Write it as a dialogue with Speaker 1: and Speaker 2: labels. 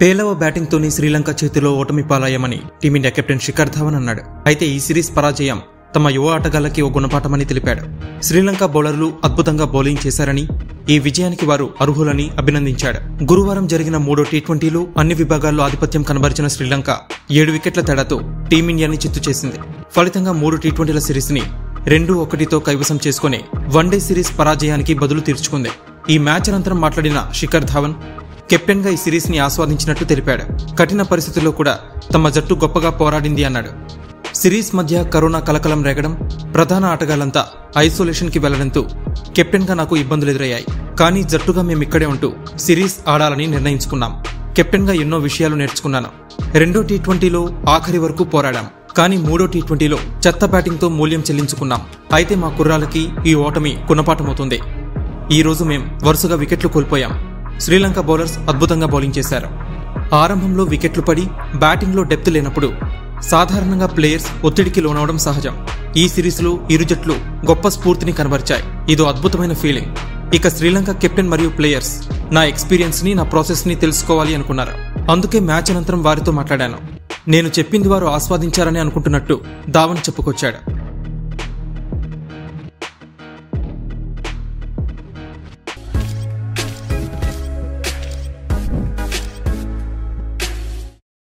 Speaker 1: పేలవ బ్యాటింగ్తోనే శ్రీలంక చేతిలో ఓటమి పాలయ్యామని team India captain Shikhar Dhawan అన్నాడు. అయితే ఈ సిరీస్ పరాజయం తమ యువ ఆటగాళ్ళకి ఓ గుణపాఠమని తెలిపాడు. శ్రీలంక బౌలర్లు అద్భుతంగా బౌలింగ్ చేశారని ఈ విజయానికి వారు అర్హులని అభినందించాడు. గురువారం జరిగిన మూడో టీ ట్వంటీలో అన్ని విభాగాల్లో ఆధిపత్యం కనబరిచిన శ్రీలంక ఏడు వికెట్ల తేడాతో టీమిండియాని చిత్తు చేసింది. ఫలితంగా మూడు టీ ట్వంటీల సిరీస్ని రెండు ఒకటితో కైవసం చేసుకుని వన్డే సిరీస్ పరాజయానికి బదులు తీర్చుకుంది. ఈ మ్యాచ్ అనంతరం మాట్లాడిన శిఖర్ ధావన్ కెప్టెన్గా ఈ సిరీస్ని ఆస్వాదించినట్టు తెలిపాడు. కఠిన పరిస్థితుల్లో కూడా తమ జట్టు గొప్పగా పోరాడింది అన్నాడు. సిరీస్ మధ్య కరోనా కలకలం రేగడం ప్రధాన ఆటగాళ్ళంతా ఐసోలేషన్కి వెళ్ళడంతో కెప్టెన్గా నాకు ఇబ్బందులు ఎదురయ్యాయి. కానీ జట్టుగా మేము ఇక్కడే ఉంటూ సిరీస్ ఆడాలని నిర్ణయించుకున్నాం. కెప్టెన్గా ఎన్నో విషయాలు నేర్చుకున్నాను. రెండో టీ ట్వంటీలో ఆఖరి వరకు పోరాడాం. కానీ మూడో టీ ట్వంటీలో చెత్త బ్యాటింగ్తో మూల్యం చెల్లించుకున్నాం. అయితే మా కుర్రాలకి ఈ ఓటమి గుణపాఠమవుతుంది. ఈరోజు మేం వరుసగా వికెట్లు కోల్పోయాం. శ్రీలంక బౌలర్స్ అద్భుతంగా బౌలింగ్ చేశారు. ఆరంభంలో వికెట్లు పడి బ్యాటింగ్లో డెప్త్ లేనప్పుడు సాధారణంగా ప్లేయర్స్ ఒత్తిడికి లోనవడం సహజం. ఈ సిరీస్లో ఇరు జట్లు గొప్ప స్ఫూర్తిని కనబరిచాయి. ఇదో అద్భుతమైన ఫీలింగ్. ఇక శ్రీలంక కెప్టెన్ మరియు ప్లేయర్స్ నా ఎక్స్పీరియన్స్ని నా ప్రాసెస్ని తెలుసుకోవాలి అనుకున్నారు. అందుకే మ్యాచ్ అనంతరం వారితో మాట్లాడాను. నేను చెప్పింది వారు ఆస్వాదించారని అనుకుంటున్నట్టు ధావన్ చెప్పుకొచ్చాడు.